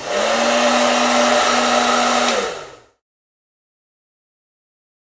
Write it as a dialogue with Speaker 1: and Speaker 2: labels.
Speaker 1: much.